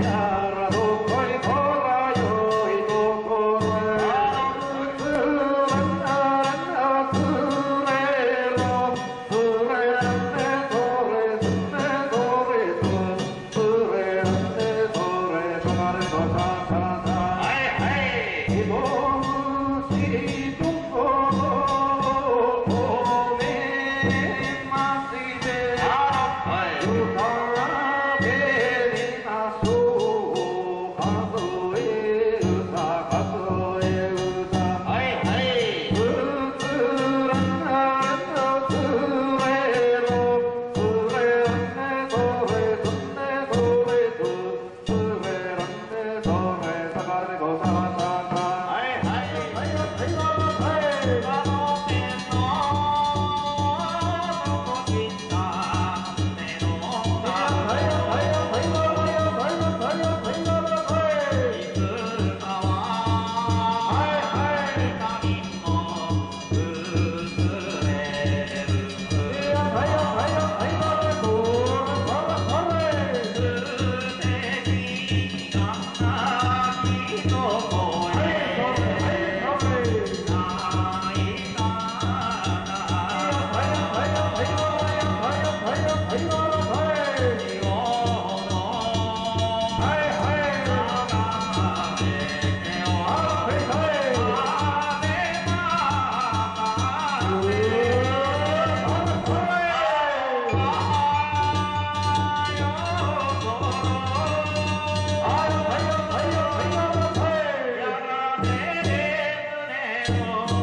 Yeah. Lord.